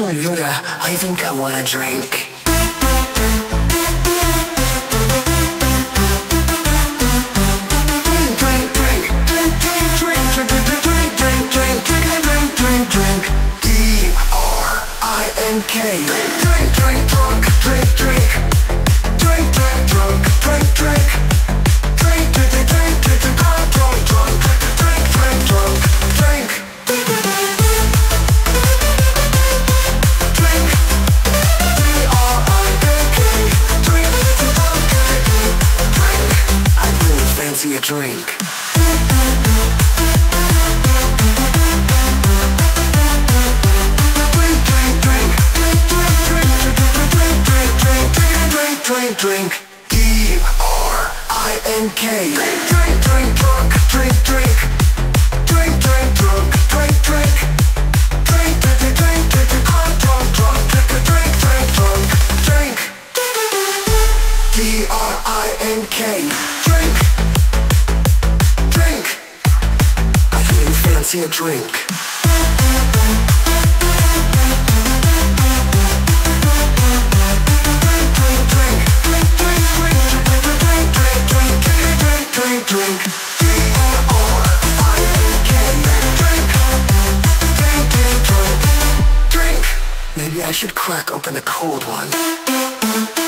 I think I wanna drink. Drink, drink, drink, drink, drink, drink, drink, drink, drink, drink, drink, drink, drink, drink. D R I N K. Drink, drink, drink. Drink, drink, D-R-I-N-K. Drink, drink, drink, drunk, drink, drink. Drink, drink, drunk, drink, drink. Drink, drink, drink, drink, drunk, drunk, drunk. Drink, drink, drink, drunk, drink. D-R-I-N-K fancy a drink. Drink, drink, drink, drink, drink, drink, drink, drink, drink, drink, drink, drink. Drink, drink, drink, drink. Maybe I should crack open a cold one.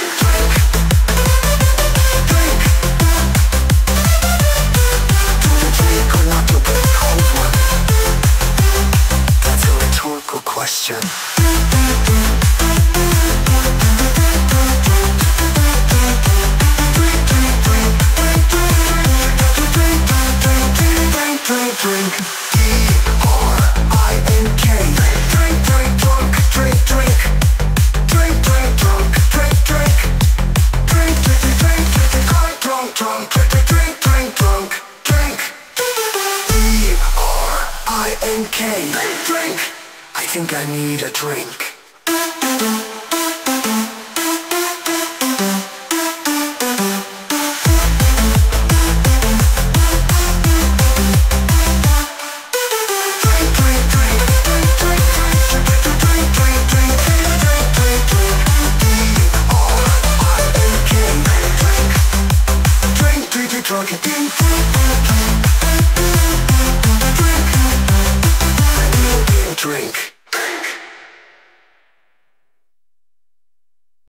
Drink, drink, drink. D-R-I-N-K. Drink, drink, drunk, drink, drink. Drink, drink, drunk, drink, drink. Drink, drink, drink, drink, drink, drunk, drunk, drink, drink, drink, drunk, drink. D-R-I-N-K. Drink. I think I need a. Drink, Drink. Drink.